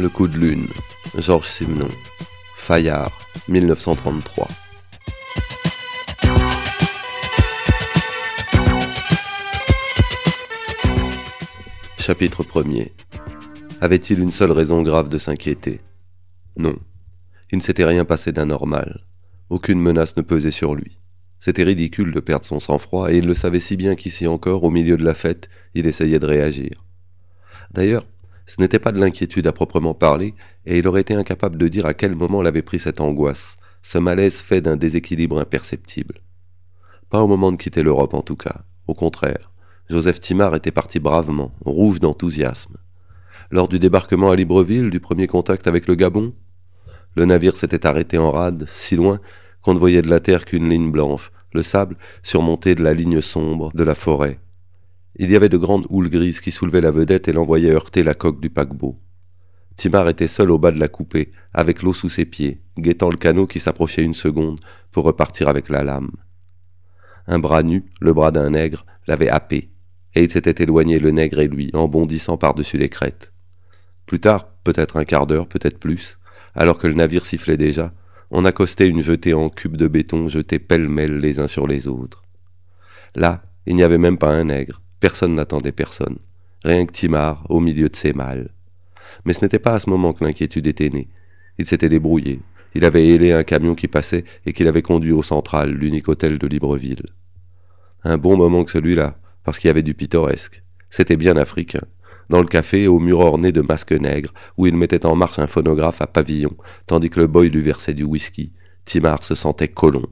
Le coup de lune, Georges Simenon, Fayard, 1933. Chapitre 1er. Avait-il une seule raison grave de s'inquiéter? Non. Il ne s'était rien passé d'anormal. Aucune menace ne pesait sur lui. C'était ridicule de perdre son sang-froid, et il le savait si bien qu'ici encore, au milieu de la fête, il essayait de réagir. D'ailleurs, ce n'était pas de l'inquiétude à proprement parler, et il aurait été incapable de dire à quel moment l'avait pris cette angoisse, ce malaise fait d'un déséquilibre imperceptible. Pas au moment de quitter l'Europe en tout cas, au contraire. Joseph Timard était parti bravement, rouge d'enthousiasme. Lors du débarquement à Libreville, du premier contact avec le Gabon, le navire s'était arrêté en rade, si loin qu'on ne voyait de la terre qu'une ligne blanche, le sable surmonté de la ligne sombre de la forêt. Il y avait de grandes houles grises qui soulevaient la vedette et l'envoyaient heurter la coque du paquebot. Timar était seul au bas de la coupée, avec l'eau sous ses pieds, guettant le canot qui s'approchait une seconde pour repartir avec la lame. Un bras nu, le bras d'un nègre, l'avait happé, et il s'était éloigné le nègre et lui, en bondissant par-dessus les crêtes. Plus tard, peut-être un quart d'heure, peut-être plus, alors que le navire sifflait déjà, on accostait une jetée en cubes de béton jetés pêle-mêle les uns sur les autres. Là, il n'y avait même pas un nègre, personne n'attendait personne, rien que Timar au milieu de ses mâles. Mais ce n'était pas à ce moment que l'inquiétude était née. Il s'était débrouillé. Il avait hélé un camion qui passait et qu'il avait conduit au central, l'unique hôtel de Libreville. Un bon moment que celui-là, parce qu'il y avait du pittoresque. C'était bien africain dans le café au mur orné de masques nègres, où il mettait en marche un phonographe à pavillon, tandis que le boy lui versait du whisky. Timar se sentait colon.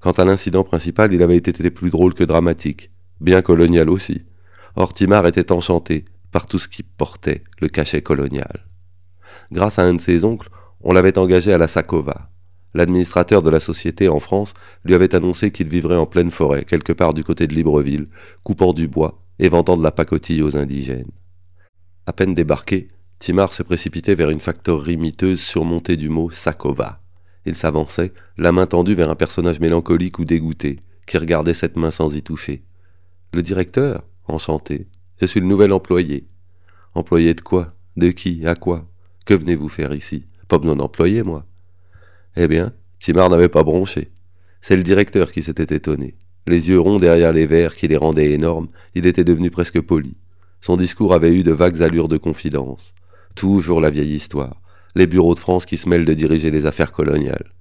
Quant à l'incident principal, il avait été plus drôle que dramatique, bien colonial aussi. Or Timar était enchanté par tout ce qui portait le cachet colonial. Grâce à un de ses oncles, on l'avait engagé à la Sakova. L'administrateur de la société en France lui avait annoncé qu'il vivrait en pleine forêt, quelque part du côté de Libreville, coupant du bois et vendant de la pacotille aux indigènes. À peine débarqué, Timar se précipitait vers une factorerie miteuse surmontée du mot Sakova. Il s'avançait, la main tendue vers un personnage mélancolique ou dégoûté, qui regardait cette main sans y toucher. Le directeur Enchanté. Je suis le nouvel employé. Employé de quoi? De qui? À quoi? Que venez-vous faire ici? Pas besoin d'employé, moi. Eh bien, Timar n'avait pas bronché. C'est le directeur qui s'était étonné. Les yeux ronds derrière les verres qui les rendaient énormes, il était devenu presque poli. Son discours avait eu de vagues allures de confidence. Toujours la vieille histoire. Les bureaux de France qui se mêlent de diriger les affaires coloniales.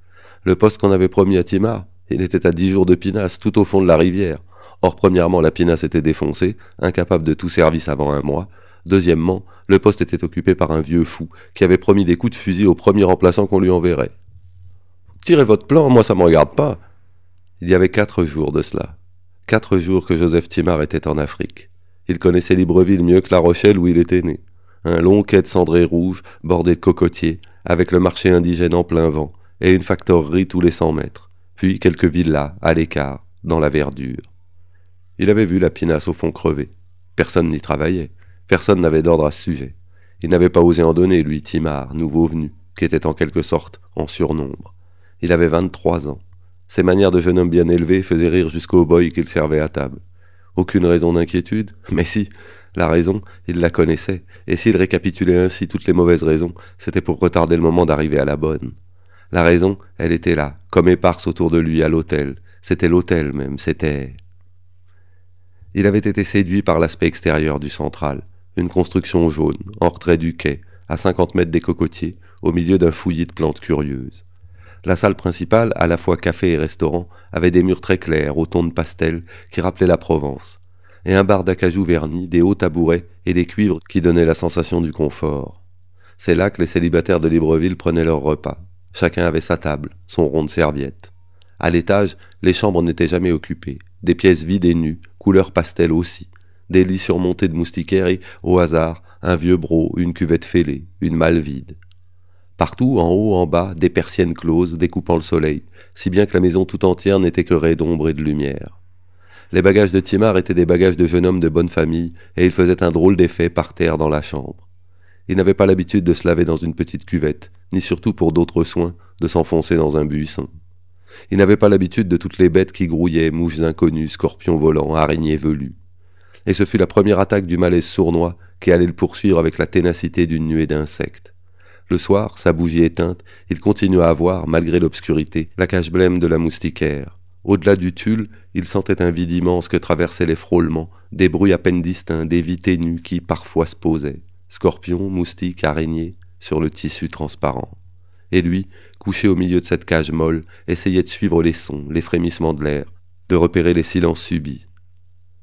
Le poste qu'on avait promis à Timar, il était à dix jours de pinasse, tout au fond de la rivière. Or, premièrement, la pinasse était défoncée, incapable de tout service avant un mois. Deuxièmement, le poste était occupé par un vieux fou, qui avait promis des coups de fusil au premier remplaçant qu'on lui enverrait. Tirez votre plan, moi ça me regarde pas. Il y avait quatre jours de cela. Quatre jours que Joseph Timar était en Afrique. Il connaissait Libreville mieux que La Rochelle où il était né. Un long quai de cendré rouge, bordé de cocotiers, avec le marché indigène en plein vent, et une factorerie tous les cent mètres, puis quelques villas, à l'écart, dans la verdure. Il avait vu la pinasse au fond crevé. Personne n'y travaillait, personne n'avait d'ordre à ce sujet. Il n'avait pas osé en donner, lui, Timar, nouveau venu, qui était en quelque sorte en surnombre. Il avait vingt-trois ans. Ses manières de jeune homme bien élevé faisaient rire jusqu'au boy qu'il servait à table. Aucune raison d'inquiétude Mais si, la raison, il la connaissait, et s'il récapitulait ainsi toutes les mauvaises raisons, c'était pour retarder le moment d'arriver à la bonne. La raison, elle était là, comme éparse autour de lui à l'hôtel. C'était l'hôtel même, c'était... Il avait été séduit par l'aspect extérieur du central, une construction jaune, en retrait du quai, à cinquante mètres des cocotiers, au milieu d'un fouillis de plantes curieuses. La salle principale, à la fois café et restaurant, avait des murs très clairs, au ton de pastel, qui rappelaient la Provence, et un bar d'acajou verni, des hauts tabourets et des cuivres qui donnaient la sensation du confort. C'est là que les célibataires de Libreville prenaient leur repas. Chacun avait sa table, son rond de serviette. À l'étage, les chambres n'étaient jamais occupées, des pièces vides et nues, couleur pastel aussi, des lits surmontés de moustiquaires et, au hasard, un vieux bro, une cuvette fêlée, une malle vide. Partout, en haut, en bas, des persiennes closes découpant le soleil, si bien que la maison tout entière n'était que raie d'ombre et de lumière. Les bagages de Timar étaient des bagages de jeune homme de bonne famille, et il faisait un drôle d'effet par terre dans la chambre. Il n'avait pas l'habitude de se laver dans une petite cuvette, ni surtout pour d'autres soins, de s'enfoncer dans un buisson. Il n'avait pas l'habitude de toutes les bêtes qui grouillaient, mouches inconnues, scorpions volants, araignées velues. et ce fut la première attaque du malaise sournois qui allait le poursuivre avec la ténacité d'une nuée d'insectes. Le soir, sa bougie éteinte, il continua à voir, malgré l'obscurité, la cage blême de la moustiquaire. Au-delà du tulle, il sentait un vide immense que traversaient les frôlements, des bruits à peine distincts, des vies ténues qui parfois se posaient. Scorpions, moustiques, araignées, sur le tissu transparent. Et lui, couché au milieu de cette cage molle, essayait de suivre les sons, les frémissements de l'air, de repérer les silences subis.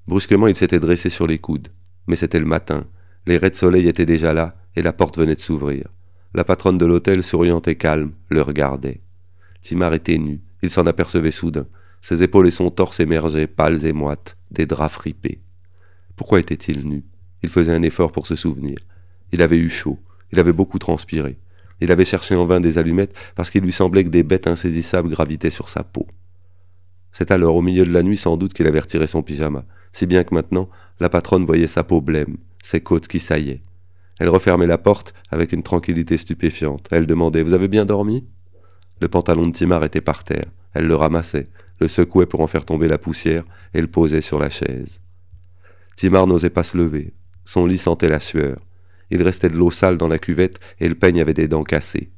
Brusquement, il s'était dressé sur les coudes. Mais c'était le matin, les raies de soleil étaient déjà là, et la porte venait de s'ouvrir. La patronne de l'hôtel, souriante et calme, le regardait. Timar était nu, il s'en apercevait soudain. Ses épaules et son torse émergeaient, pâles et moites, des draps fripés. Pourquoi était-il nu? Il faisait un effort pour se souvenir. Il avait eu chaud, il avait beaucoup transpiré. Il avait cherché en vain des allumettes parce qu'il lui semblait que des bêtes insaisissables gravitaient sur sa peau. C'est alors, au milieu de la nuit, sans doute, qu'il avait retiré son pyjama, si bien que maintenant, la patronne voyait sa peau blême, ses côtes qui saillaient. Elle refermait la porte avec une tranquillité stupéfiante. Elle demandait Vous avez bien dormi? Le pantalon de Timar était par terre. Elle le ramassait, le secouait pour en faire tomber la poussière et le posait sur la chaise. Timar n'osait pas se lever. Son lit sentait la sueur. Il restait de l'eau sale dans la cuvette et le peigne avait des dents cassées.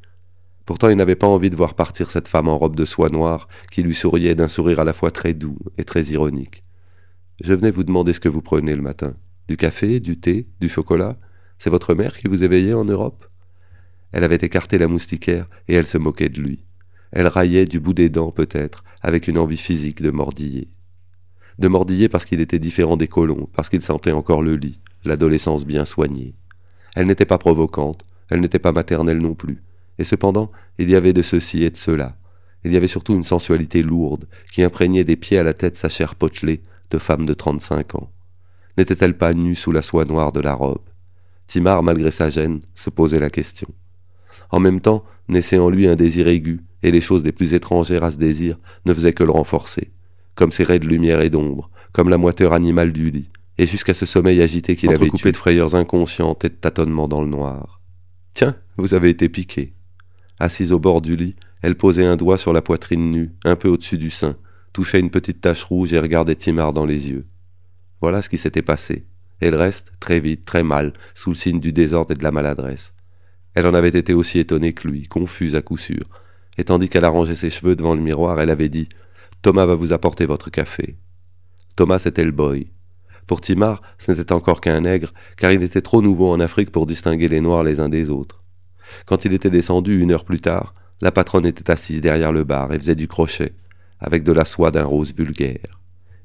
Pourtant, il n'avait pas envie de voir partir cette femme en robe de soie noire qui lui souriait d'un sourire à la fois très doux et très ironique. Je venais vous demander ce que vous prenez le matin. Du café, du thé, du chocolat? C'est votre mère qui vous éveillait en Europe? Elle avait écarté la moustiquaire et elle se moquait de lui. Elle raillait du bout des dents peut-être, avec une envie physique de mordiller. De mordiller parce qu'il était différent des colons, parce qu'il sentait encore le lit, l'adolescence bien soignée. Elle n'était pas provocante, elle n'était pas maternelle non plus. Et cependant, il y avait de ceci et de cela. Il y avait surtout une sensualité lourde, qui imprégnait des pieds à la tête sa chair potelée de femme de trente-cinq ans. N'était-elle pas nue sous la soie noire de la robe? Timar, malgré sa gêne, se posait la question. En même temps, naissait en lui un désir aigu, et les choses les plus étrangères à ce désir ne faisaient que le renforcer, comme ces raies de lumière et d'ombre, comme la moiteur animale du lit, et jusqu'à ce sommeil agité qu'il avait coupé de frayeurs inconscientes et de tâtonnements dans le noir. Tiens, vous avez été piqué. Assise au bord du lit, elle posait un doigt sur la poitrine nue, un peu au-dessus du sein, touchait une petite tache rouge et regardait Timar dans les yeux. Voilà ce qui s'était passé. Elle reste, très vite, très mal, sous le signe du désordre et de la maladresse. Elle en avait été aussi étonnée que lui, confuse à coup sûr, et tandis qu'elle arrangeait ses cheveux devant le miroir, elle avait dit Thomas va vous apporter votre café. Thomas était le boy. Pour Timar, ce n'était encore qu'un nègre, car il était trop nouveau en Afrique pour distinguer les noirs les uns des autres. Quand il était descendu une heure plus tard, la patronne était assise derrière le bar et faisait du crochet, avec de la soie d'un rose vulgaire.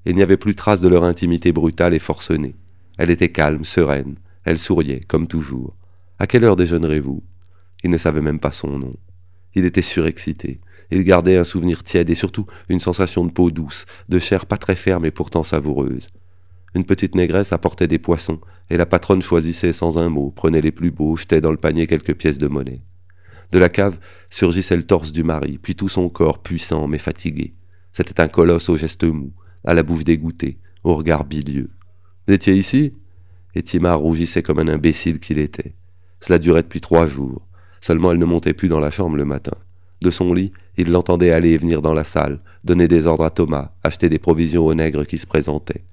Il n'y avait plus trace de leur intimité brutale et forcenée. Elle était calme, sereine, elle souriait, comme toujours. À quelle heure déjeunerez-vous? Il ne savait même pas son nom. Il était surexcité. Il gardait un souvenir tiède et surtout une sensation de peau douce, de chair pas très ferme et pourtant savoureuse. Une petite négresse apportait des poissons, et la patronne choisissait sans un mot, prenait les plus beaux, jetait dans le panier quelques pièces de monnaie. De la cave surgissait le torse du mari, puis tout son corps puissant mais fatigué. C'était un colosse au geste mou, à la bouche dégoûtée, au regard bilieux. Vous étiez ici? Et Timar rougissait comme un imbécile qu'il était. Cela durait depuis trois jours. Seulement elle ne montait plus dans la chambre le matin. De son lit, il l'entendait aller et venir dans la salle, donner des ordres à Thomas, acheter des provisions aux nègres qui se présentaient.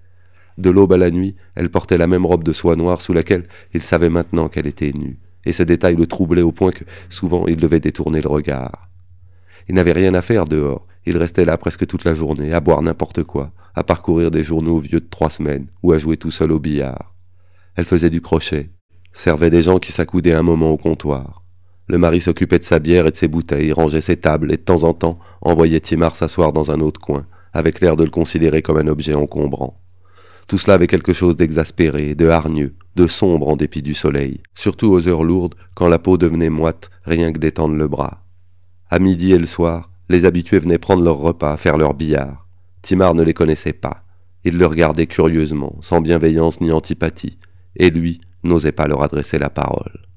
De l'aube à la nuit, elle portait la même robe de soie noire sous laquelle il savait maintenant qu'elle était nue, et ce détail le troublait au point que souvent il devait détourner le regard. Il n'avait rien à faire dehors, il restait là presque toute la journée, à boire n'importe quoi, à parcourir des journaux vieux de trois semaines, ou à jouer tout seul au billard. Elle faisait du crochet, servait des gens qui s'accoudaient un moment au comptoir. Le mari s'occupait de sa bière et de ses bouteilles, rangeait ses tables et de temps en temps envoyait Timar s'asseoir dans un autre coin, avec l'air de le considérer comme un objet encombrant. Tout cela avait quelque chose d'exaspéré, de hargneux, de sombre en dépit du soleil, surtout aux heures lourdes, quand la peau devenait moite, rien que d'étendre le bras. À midi et le soir, les habitués venaient prendre leur repas, faire leur billard. Timar ne les connaissait pas. Il le regardait curieusement, sans bienveillance ni antipathie, et lui n'osait pas leur adresser la parole.